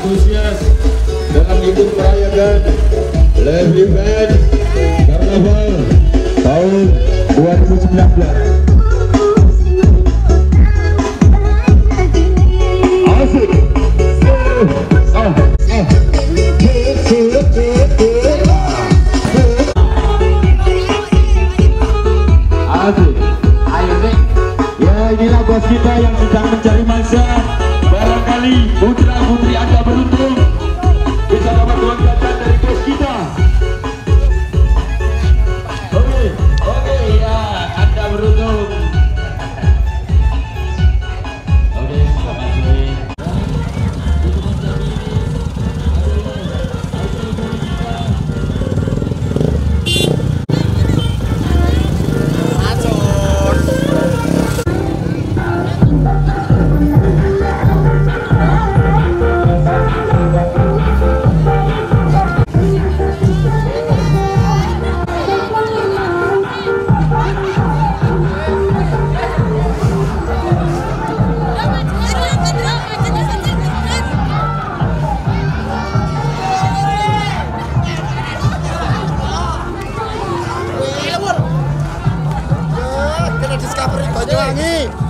antusias dalam ikut merayakan live event Karnaval tahun 2019. Asik. Oh, Asik. Ayo. Ya inilah bos kita yang sedang mencari mangsa. Barangkali 상황이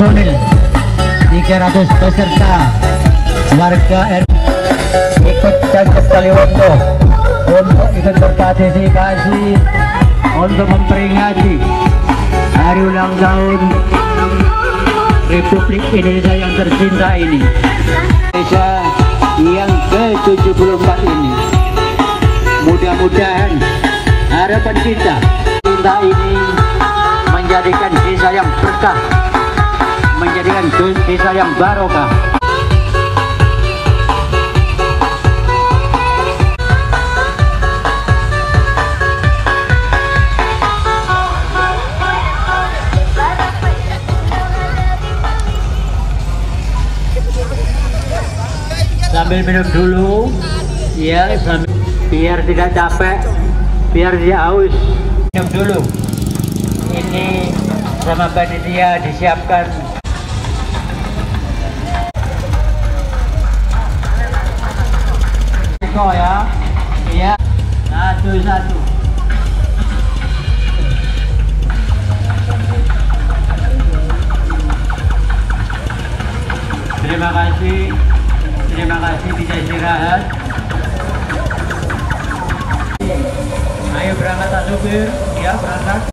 personil 300 peserta. Warga R ikut dan Kaliwondo untuk ikut berpartisipasi untuk memperingati hari ulang tahun Republik Indonesia yang tercinta ini. Indonesia yang ke-74 ini. Mudah-mudahan harapan kita cinta ini menjadikan desa yang berkah menjadikan desa yang barokah. Sambil minum dulu. Ya sambil biar tidak capek biar dia haus. Minum dulu. Ini sama panitia disiapkan Eko ya. Iya. Satu satu. Terima kasih. Terima kasih bisa istirahat. Ayo berangkat Pak ya berangkat